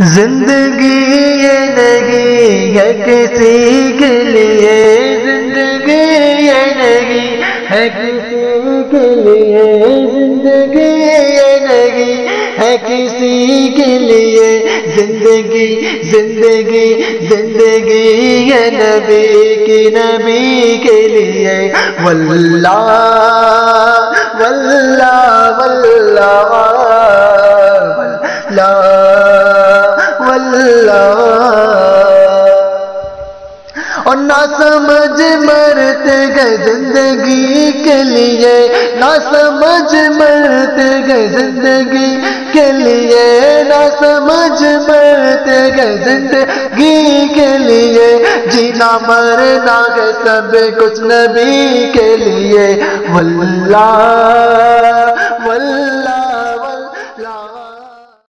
ज़िंदगी ये नहीं है किसी के लिए। ज़िंदगी ये नहीं है किसी के लिए। ज़िंदगी ये नहीं है किसी के लिए। ज़िंदगी ज़िंदगी ज़िंदगी ये नबी की नबी के लिए। वल्ला वल्ला वल्ला वल्ला और ना समझ मरते गए ज़िंदगी के लिए। ना समझ मरते गए ज़िंदगी के लिए। ना समझ मरते गए ज़िंदगी के लिए। जीना मरना गए सब कुछ नबी के लिए। वल्ला वल्ला।